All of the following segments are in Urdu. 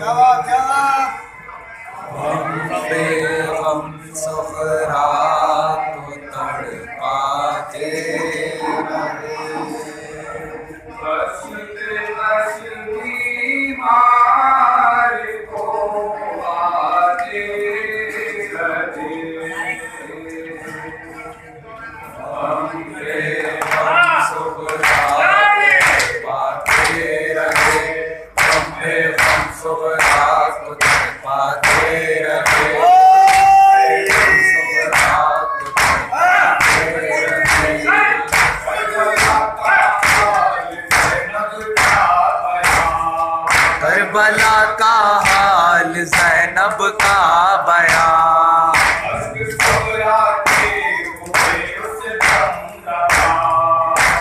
جواب جواب بے غم سخرات سب کا بیان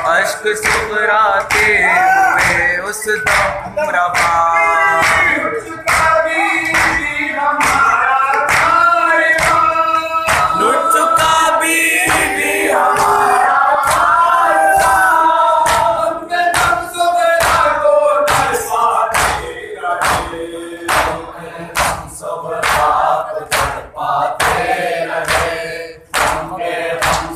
اشک سبرا کے اس دم ربا Amen.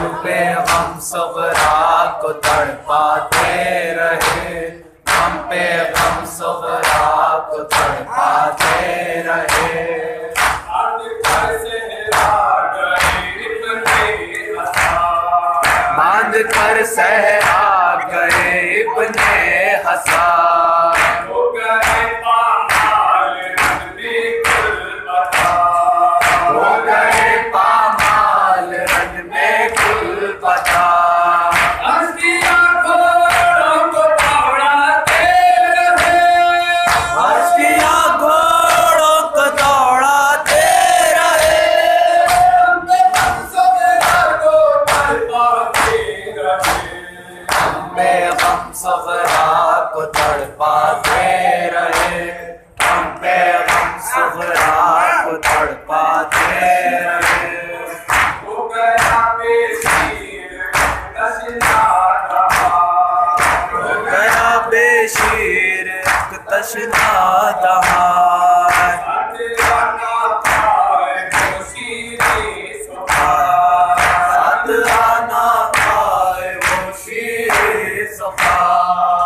ہم پہ غم صغرا کو تڑپاتے رہے۔ ہم پہ غم صغرا کو تڑپاتے رہے۔ باندھ کر سہرا گئے ابن حسان ہم غم صغرا کو تڑپاتے رہے۔ ہم بے غم صغرا کو تڑپاتے رہے۔ ہو گیا بے شیر ایک تشنا دہار ساتھ